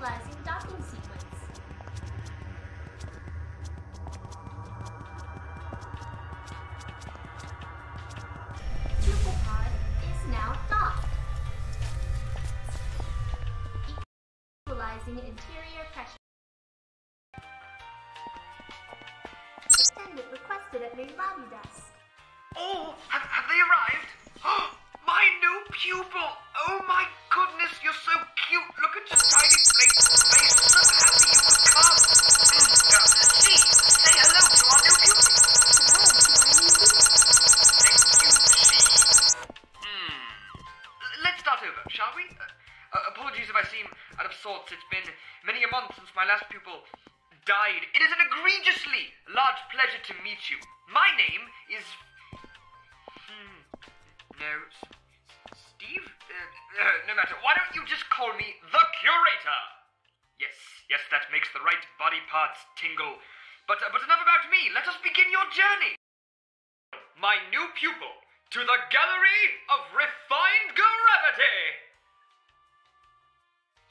initializing docking sequence. Tuplepod is now docked. Equalizing interior pressure. Attendant requested at main lobby desk. Oh, have, have they arrived? my new pupil! Oh my goodness, you're so cute! Look at your tiny face. So happy Uh, no matter. Why don't you just call me the curator? Yes, yes, that makes the right body parts tingle. But, uh, but enough about me. Let us begin your journey my new pupil to the Gallery of Refined Gravity.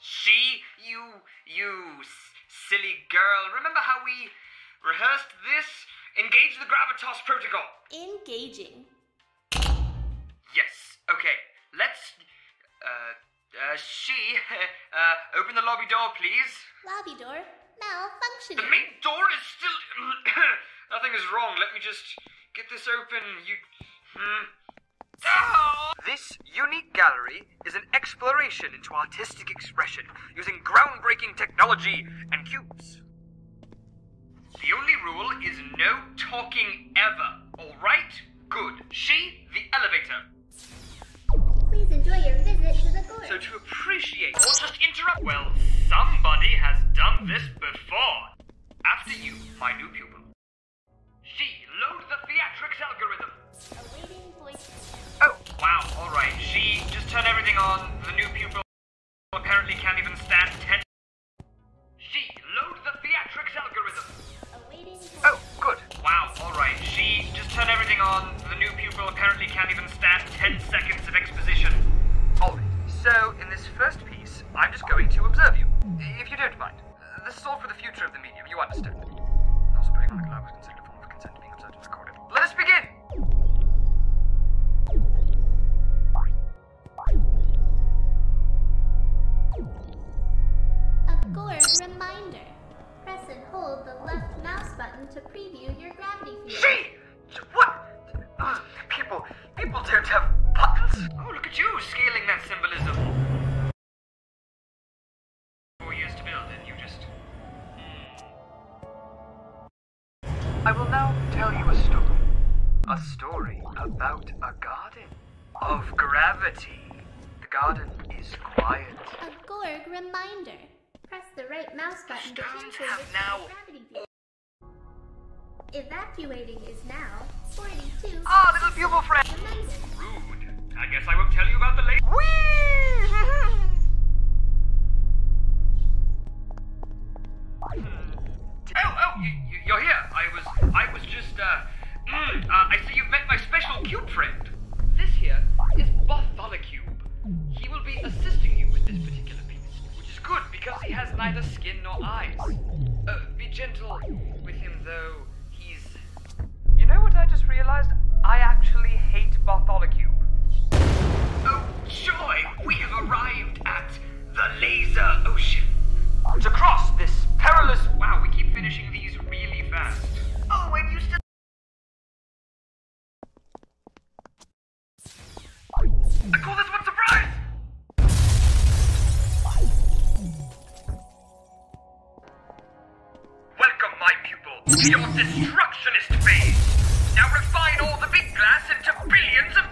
She, you, you s- silly girl. Remember how we rehearsed this? Engage the Gravitas Protocol. Engaging. Yes. Okay. Let's. Uh, uh, she. Uh, open the lobby door, please. Lobby door Malfunctioning. The main door is still. Nothing is wrong. Let me just get this open. You. Hmm. Ah! This unique gallery is an exploration into artistic expression using groundbreaking technology and cubes. The only rule is no talking ever, alright? Good. She, the elevator. Please enjoy your visit to the gorge. So to appreciate or just interrupt. Well, somebody has done this before. After you, my new pupil. She, load the theatrics algorithm. Awaiting voice. Oh, wow, alright. She, just turn everything on. The new pupil this is all for the future of the medium, you understand. Also, putting on a glove was considered a form of consent being observed and recorded. Let us begin! A Gorg reminder. Press and hold the left mouse button to preview your gravity field. She! What? Ugh, people, people don't have buttons. Oh, look at you scaling that symbolism. About a garden of gravity. The garden is quiet. A Gorg reminder. Press the right mouse button to Stones transfer have your now- gravity field. Evacuating is now 42. Ah, little pupil friend. Commencing. Rude. I guess I won't tell you about the late. Whee! Oh, oh, you, you, you're here. I was, I was just, uh, mm, uh, I see you've met my special cube friend. This here is Bartholocube. He will be assisting you with this particular piece, which is good because he has neither skin nor eyes. Uh, be gentle with him, though. He's. You know what I just realized? I actually hate Bartholocube. Oh, joy! We have arrived at the Laser Ocean. To cross I call this one surprise! Welcome, my pupil, to your destructionist phase. Now refine all the big glass into billions of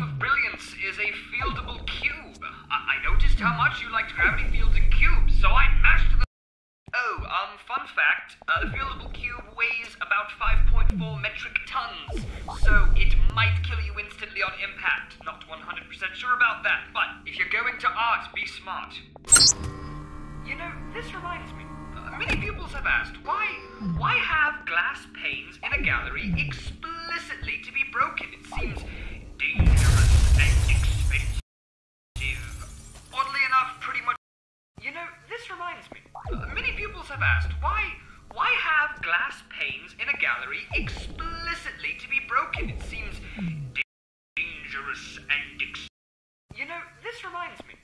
of brilliance is a fieldable cube. I, I noticed how much you liked gravity fields and cubes, so I mashed the impact. Uh, the fieldable cube weighs about 5.4 metric tons, so it might kill you instantly on impact. Not 100% sure about that, but if you're going to art, be smart. You know, this reminds me. Uh, many pupils have asked why why have glass panes in a gallery explicitly to be broken? It seems dangerous and expensive. Oddly enough, pretty much. You know, this reminds me. Many pupils have asked why why have glass panes in a gallery explicitly to be broken? It seems dangerous and ex- You know, this reminds me.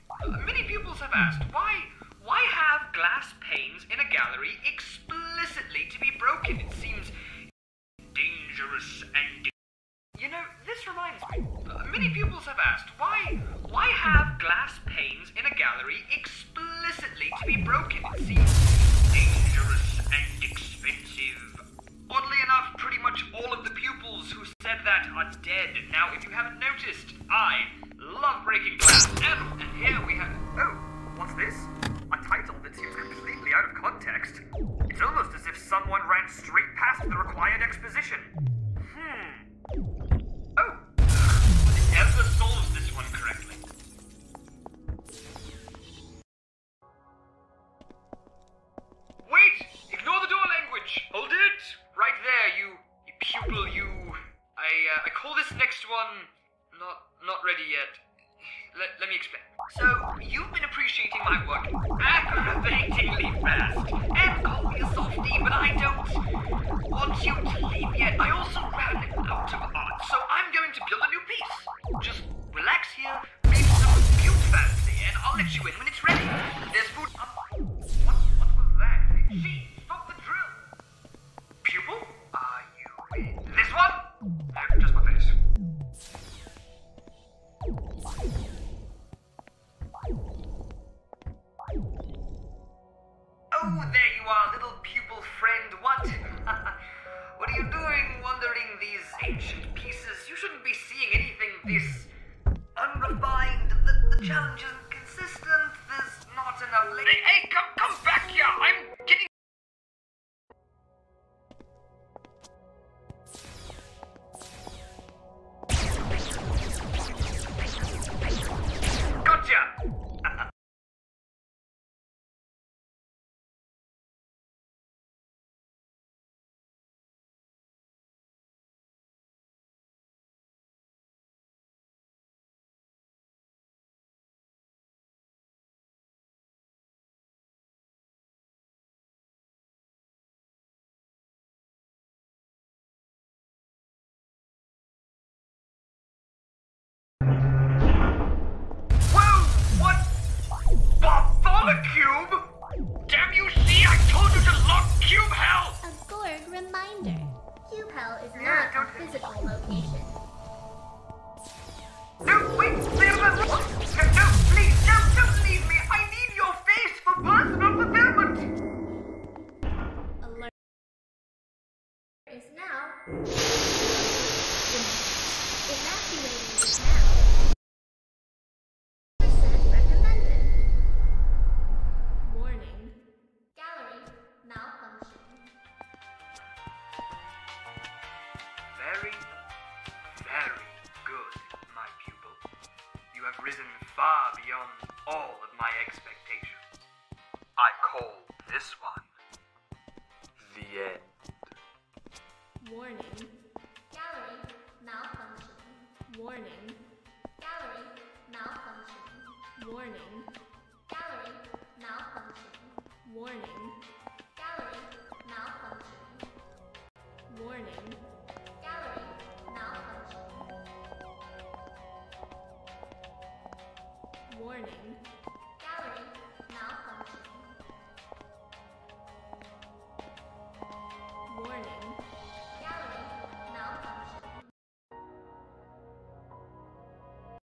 Many pupils have asked why why have glass panes in a gallery explicitly to be broken? It seems many pupils have asked why why have glass panes in a gallery explicitly to be broken? It seems dangerous and expensive. Oddly enough, pretty much all of the pupils who said that are dead. Now, if you haven't noticed, I next one not not ready yet. Let, let me explain. So, you've been appreciating my work aggravatingly fast. And call me a softie, but I don't Not enough. Li- hey, hey, come, come back here. I'm Bartholocube? Damn you, see, I told you to lock cube hell! A Gorg reminder. Cube Hell is not a physical location. the end. Warning. Gallery malfunction. Warning. Gallery malfunction. Warning.